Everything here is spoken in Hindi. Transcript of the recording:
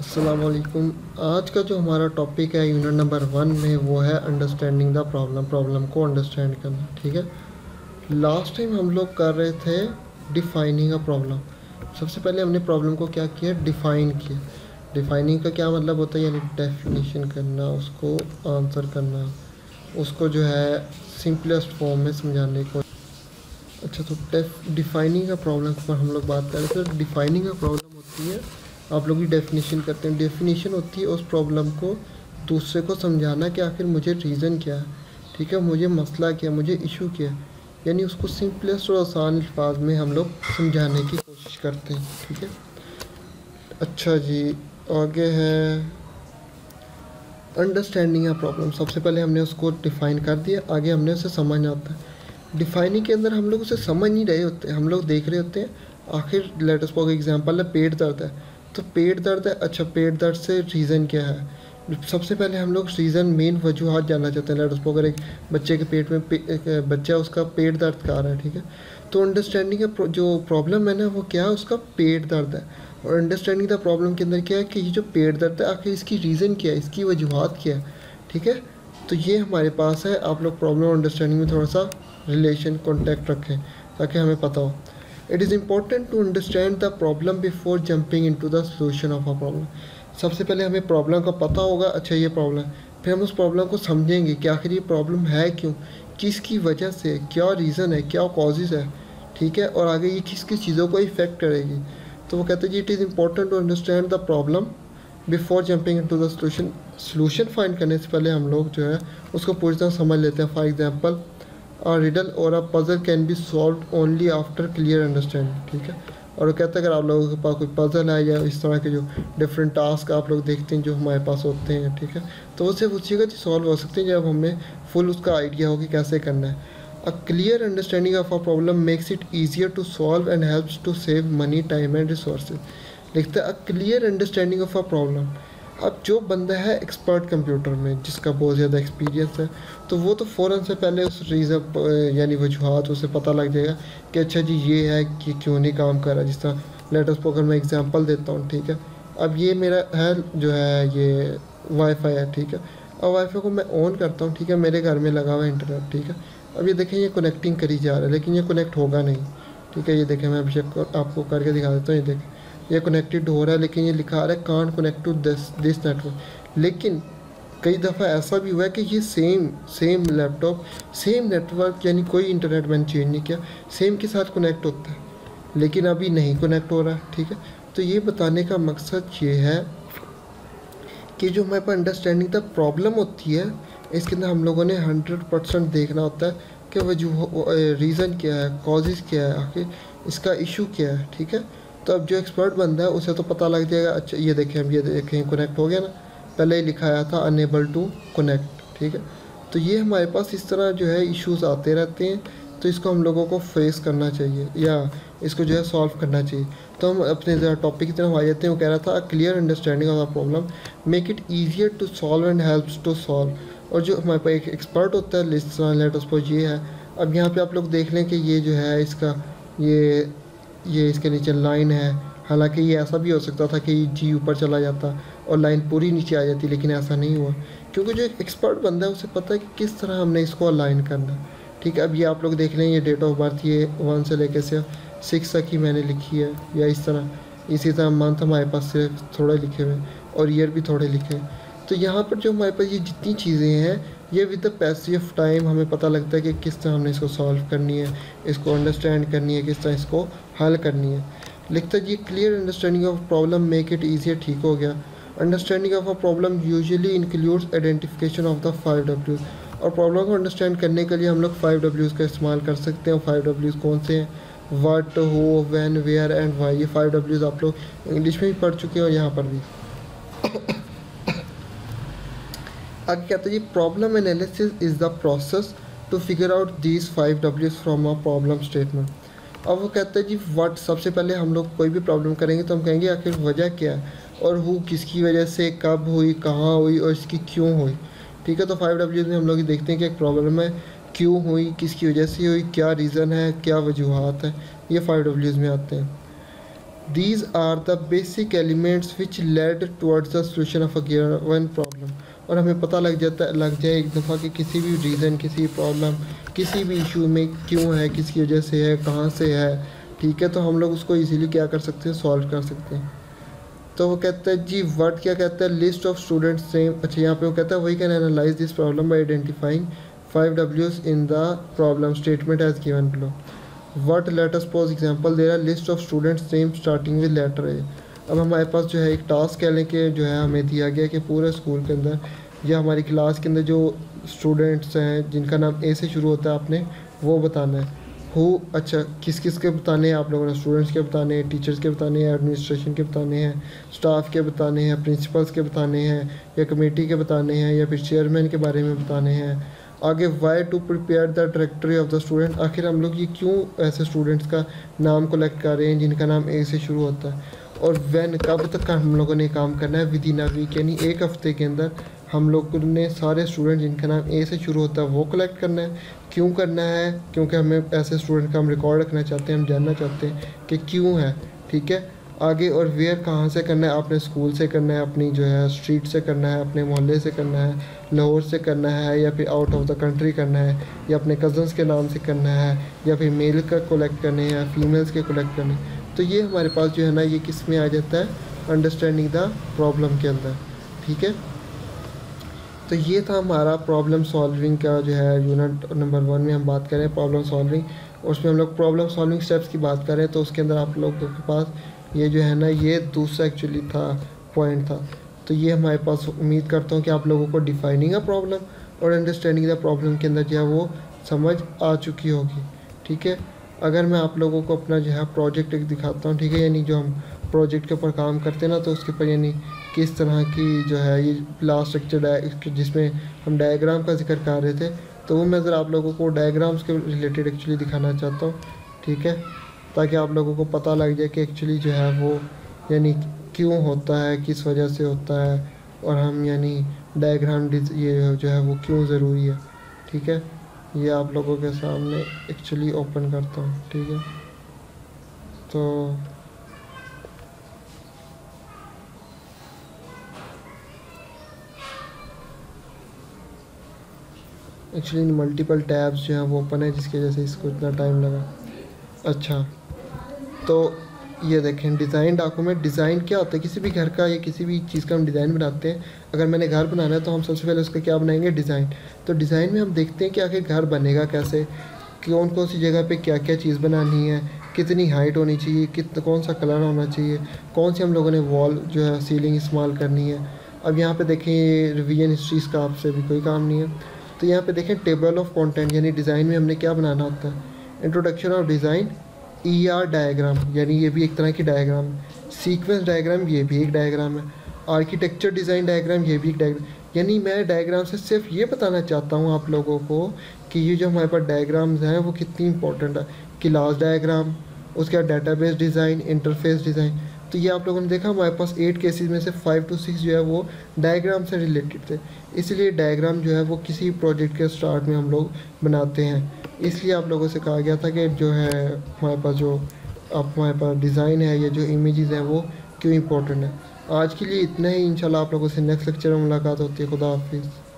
असलकुम आज का जो हमारा टॉपिक है यूनिट नंबर वन में, वो है अंडरस्टैंडिंग द प्रॉब्लम प्रॉब्लम को अंडरस्टैंड करना, ठीक है? लास्ट टाइम हम लोग कर रहे थे डिफाइनिंग अ प्रॉब्लम सबसे पहले हमने प्रॉब्लम को क्या किया? डिफ़ाइन किया. डिफाइनिंग का क्या मतलब होता है? यानी डेफिनेशन करना, उसको आंसर करना, उसको जो है सिंपलेस्ट फॉर्म में समझाने को अच्छा तो डिफाइनिंग का प्रॉब्लम पर हम लोग बात करें तो डिफाइनिंग का प्रॉब्लम होती है, आप लोग की डेफिनेशन करते हैं। डेफिनेशन होती है उस प्रॉब्लम को दूसरे को समझाना कि आखिर मुझे रीज़न क्या है, ठीक है? मुझे मसला क्या मुझे इशू क्या यानी उसको सिंपलेस्ट और आसान अल्फाज में हम लोग समझाने की कोशिश करते हैं, ठीक है? अच्छा जी, आगे है। अंडरस्टैंडिंग या प्रॉब्लम सबसे पहले हमने उसको डिफ़ाइन कर दिया, आगे हमने उसे समझ आता है। डिफ़ाइनिंग के अंदर हम लोग उसे समझ नहीं रहे होते हम लोग देख रहे होते हैं आखिर लेटेस्ट फॉर एग्ज़ाम्पल है पेट दर्द है। तो पेट दर्द है अच्छा पेट दर्द से रीज़न क्या है? सबसे पहले हम लोग रीज़न मेन वजूहत जानना चाहते हैं लेटेस्ट अगर एक बच्चे के पेट में पे, बच्चा उसका पेट दर्द का आ रहा है ठीक है? तो अंडरस्टैंडिंग का जो प्रॉब्लम है ना वो क्या है? उसका पेट दर्द है। और अंडरस्टैंडिंग द प्रॉब्लम के अंदर क्या है कि ये जो पेट दर्द है आखिर इसकी रीज़न क्या है? इसकी वजूहत क्या है? ठीक है? तो ये हमारे पास है। आप लोग प्रॉब्लम अंडरस्टैंडिंग में थोड़ा सा रिलेशन कॉन्टैक्ट रखें, ताकि हमें पता हो। It is important to understand the problem before jumping into the solution of a problem सबसे पहले हमें प्रॉब्लम का पता होगा अच्छा ये प्रॉब्लम फिर हम उस प्रॉब्लम को समझेंगे कि आखिर ये प्रॉब्लम है क्यों? किसकी वजह से? क्या रीज़न है? क्या कॉजेज़ है? ठीक है? और आगे ये किस किस चीज़ों को इफ़ेक्ट करेगी? तो वो कहते हैं जी it is important to understand the problem before jumping into the solution find करने से पहले हम लोग जो है उसको पूरी तरह समझ लेते हैं। फॉर एग्ज़ाम्पल अ रिडल और a puzzle can be solve only after clear understand ठीक है? और वो कहते हैं अगर आप लोगों के पास कोई पज़ल है या इस तरह के जो डिफरेंट टास्क आप लोग देखते हैं जो हमारे पास होते हैं ठीक है? तो वो सिर्फ़ उसी का चीज़ सॉल्व हो सकते हैं जब हमें फुल उसका आइडिया हो कि कैसे करना है। A clear understanding of a problem makes it easier to solve and helps to save money, time and resources. लिखता है a clear understanding of a problem. अब जो बंदा है एक्सपर्ट कंप्यूटर में, जिसका बहुत ज़्यादा एक्सपीरियंस है तो वो तो फ़ौर से पहले उस रीज़न यानी वजूहत उसे पता लग जाएगा कि अच्छा जी, ये है कि क्यों नहीं काम कर रहा, जिस तरह लेटेस्ट अगर मैं एग्जांपल देता हूँ, ठीक है? अब ये मेरा है, जो है, ये वाईफाई है, ठीक है? अब वाईफाई को मैं ऑन करता हूँ, ठीक है? मेरे घर में लगा हुआ है इंटरनेट ठीक है? अब ये देखें, ये कनेक्टिंग करी जा रहा है, लेकिन ये कनेक्ट होगा नहीं, ठीक है? ये देखें, मैं अभी आपको करके दिखा देता हूँ, ये देखें। ये कनेक्टेड हो रहा है, लेकिन ये लिखा आ रहा है can't connect to this this network लेकिन कई दफ़ा ऐसा भी हुआ है कि ये same same laptop same network यानी कोई इंटरनेट मैंने चेंज नहीं किया सेम के साथ कनेक्ट होता है, लेकिन अभी नहीं कनेक्ट हो रहा, ठीक है? तो ये बताने का मकसद ये है कि जो हमारे पास अंडरस्टैंडिंग द प्रॉब्लम होती है, इसके अंदर हम लोगों ने हंड्रेड परसेंट देखना होता है कि वजह रीज़न क्या है कॉजेज़ क्या है आखिर, इसका इशू क्या है, ठीक है? तो अब जो एक्सपर्ट बंदा है, उसे तो पता लग जाएगा अच्छा ये देखें हम, ये देखें कनेक्ट हो गया ना। पहले ही लिखा आया था अनेबल टू कनेक्ट ठीक है? तो ये हमारे पास इस तरह जो है इश्यूज़ आते रहते हैं। तो इसको हम लोगों को फेस करना चाहिए, या इसको जो है सॉल्व करना चाहिए। तो हम अपने ज़रा टॉपिक की तरफ़ आ जाते हैं। वो कह रहा था clear understanding of the problem make it easier to solve and helps to solve और जो हमारे पास एक एक्सपर्ट होता है लिस्ट लेट सपोज़ ये है। अब यहाँ पे आप लोग देख लें कि ये जो है, इसका, ये ये इसके नीचे लाइन है। हालाँकि ये ऐसा भी हो सकता था कि जी ऊपर चला जाता और लाइन पूरी नीचे आ जाती, लेकिन ऐसा नहीं हुआ। क्योंकि जो एक एक्सपर्ट बंदा है, उसे पता है कि किस तरह हमने इसको अलाइन करना। ठीक है, अब ये आप लोग देख लें ये डेट ऑफ़ बर्थ ये वन से लेकर से सिक्स तक ही मैंने लिखी है, या इस तरह। इसी तरह मंथ हमारे पास सिर्फ़ थोड़े लिखे हुए और ईयर भी थोड़े लिखे तो यहाँ पर जो हमारे पास ये जितनी चीज़ें हैं ये with the passage of time हमें पता लगता है कि किस तरह हमने इसको सॉल्व करनी है, इसको अंडरस्टैंड करनी है, किस तरह इसको हल करनी है। लिखता ये clear understanding of problem make it easier ठीक हो गया। Understanding of a problem usually includes identification of the five W और प्रॉब्लम को अंडरस्टैंड करने के लिए हम लोग फाइव डब्ल्यूज़ का इस्तेमाल कर सकते हैं। फाइव डब्ल्यूज़ कौन से हैं? What who when where and why ये फाइव डब्ल्यूज़ आप लोग इंग्लिश में भी पढ़ चुके हैं और यहाँ पर भी। आगे कहते हैं जी problem analysis is the process to figure out these five डब्ल्यूज from a problem statement अब वो कहते हैं जी वट सबसे पहले हम लोग कोई भी प्रॉब्लम करेंगे तो हम कहेंगे, आखिर वजह क्या है? और हु किसकी वजह से, कब हुई, कहाँ हुई, और इसकी क्यों हुई? ठीक है तो फाइव डब्ल्यूज में हम लोग देखते हैं कि एक प्रॉब्लम है, क्यों हुई, किसकी वजह से हुई, क्या रीज़न है, क्या वजूहत है, ये फाइव डब्ल्यूज़ में आते हैं। These are the basic elements which lead towards the solution of a given problem और हमें पता लग जाता है लग जाए एक दफ़ा कि किसी भी रीज़न किसी प्रॉब्लम किसी भी इशू में क्यों है, किसकी वजह से है, कहाँ से है, ठीक है? तो हम लोग उसको इजीली क्या कर सकते हैं? सॉल्व कर सकते हैं। तो वो कहता है, जी वर्ड क्या कहता है? लिस्ट ऑफ़ स्टूडेंट्स सेम अच्छा यहाँ पे वो कहता है, वही can analyse this problem by identifying five डब्ल्यूज in the problem statement as given below what let us suppose example दे रहा list of students same starting with letter A अब हमारे पास जो है एक टास्क कह लें कि जो है हमें दिया गया कि पूरे स्कूल के अंदर या हमारी क्लास के अंदर जो स्टूडेंट्स हैं, जिनका नाम ए से शुरू होता है आपने, वो बताना है। हो अच्छा किस किस के बताने हैं आप लोगों ने? स्टूडेंट्स के बताने हैं टीचर्स के बताने हैं एडमिनिस्ट्रेशन के बताने हैं स्टाफ के बताने हैं प्रिंसिपल्स के बताने हैं, या कमेटी के बताने हैं, या फिर चेयरमैन के बारे में बताने हैं। आगे why to prepare the directory of the student आखिर हम लोग ये क्यों ऐसे स्टूडेंट्स का नाम कलेक्ट कर रहे हैं, जिनका नाम ए से शुरू होता है? और वैन कब तक हम लोगों ने काम करना है विद इन अ वीक यानी एक हफ़्ते के अंदर हम लोग ने सारे स्टूडेंट जिनका नाम ए से शुरू होता है, वो कलेक्ट करना है। क्यों करना है? क्योंकि हमें ऐसे स्टूडेंट का हम रिकॉर्ड रखना चाहते हैं, हम जानना चाहते हैं कि क्यों है, ठीक है? आगे और वेयर कहाँ से करना है? अपने स्कूल से करना है, अपनी जो है स्ट्रीट से करना है, अपने मोहल्ले से करना है, लाहौर से करना है, या फिर आउट ऑफ़ द कंट्री करना है, या अपने कज़न्स के नाम से करना है, या फिर मेल का कलेक्ट करने हैं, या फीमेल्स के कलेक्ट करने तो ये हमारे पास जो है ना, ये किसमें आ जाता है? अंडरस्टैंडिंग द प्रॉब्लम के अंदर, ठीक है? तो ये था हमारा प्रॉब्लम सॉल्विंग का जो है यूनिट नंबर वन में हम बात करें प्रॉब्लम सॉल्विंग और उसमें हम लोग प्रॉब्लम सॉल्विंग स्टेप्स की बात करें तो उसके अंदर आप लोगों के पास ये जो है ना, ये दूसरा एक्चुअली था पॉइंट था। तो ये हमारे पास उम्मीद करता हूँ कि आप लोगों को डिफाइनिंग अ प्रॉब्लम और अंडरस्टैंडिंग द प्रॉब्लम के अंदर जो है वो समझ आ चुकी होगी, ठीक है? अगर मैं आप लोगों को अपना जो है प्रोजेक्ट एक दिखाता हूँ, ठीक है? यानी जो हम प्रोजेक्ट के ऊपर काम करते हैं ना तो उसके ऊपर यानी किस तरह की जो है ये लास्ट स्ट्रक्चर जिसमें हम डायग्राम का ज़िक्र कर रहे थे तो वो मैं ज़रा आप लोगों को डायग्राम्स के रिलेटेड एक्चुअली दिखाना चाहता हूँ, ठीक है? ताकि आप लोगों को पता लग जाए कि एक्चुअली जो है वो यानी क्यों होता है, किस वजह से होता है, और हम यानी डायग्राम ये जो है वो क्यों ज़रूरी है, ठीक है? ये आप लोगों के सामने एक्चुअली ओपन करता हूँ, ठीक है? तो एक्चुअली इन मल्टीपल टैब्स जो हैं वो ओपन है, जिसकी वजह से इसको इतना टाइम लगा। अच्छा तो ये देखें डिज़ाइन डॉक्यूमेंट डिज़ाइन क्या होता है? किसी भी घर का या किसी भी चीज़ का हम डिज़ाइन बनाते हैं। अगर मैंने घर बनाना है तो हम सबसे पहले उसका क्या बनाएँगे? डिज़ाइन तो डिज़ाइन में हम देखते हैं कि आखिर घर बनेगा कैसे? कौन कौन सी जगह पे क्या क्या चीज़ बनानी है? कितनी हाइट होनी चाहिए? कित, कौन सा कलर होना चाहिए? कौन सी हम लोगों ने वॉल जो है सीलिंग इस्तेमाल करनी है? अब यहाँ पे देखें रिवीजन हिस्ट्रीज का आपसे भी कोई काम नहीं है। तो यहाँ पे देखें टेबल ऑफ़ कंटेंट यानी डिज़ाइन में हमने क्या बनाना होता है? Introduction of design E R diagram यानी ये भी एक तरह की डायग्राम सीक्वेंस डायग्राम ये भी एक डायग्राम है आर्किटेक्चर डिज़ाइन डायग्राम ये भी एक डायग्राम यानी मैं डायग्राम से सिर्फ़ ये बताना चाहता हूँ आप लोगों को कि ये जो हमारे पास डायग्राम्स हैं, वो कितनी इंपॉर्टेंट है। क्लास डायग्राम उसके बाद डेटाबेस डिज़ाइन इंटरफेस डिज़ाइन तो ये आप लोगों ने देखा, हमारे पास एट केसेस में से फाइव टू सिक्स जो है वो डायग्राम से रिलेटेड थे। इसलिए डायग्राम जो है वो किसी प्रोजेक्ट के स्टार्ट में हम लोग बनाते हैं। इसलिए आप लोगों से कहा गया था कि जो है हमारे पास जो आप, हमारे पास डिज़ाइन है, या जो इमेजेस हैं वो क्यों इंपॉर्टेंट है। आज के लिए इतना ही। इंशाल्लाह आप लोगों से नेक्स्ट लेक्चर में मुलाकात होती है। खुदा हाफिज़।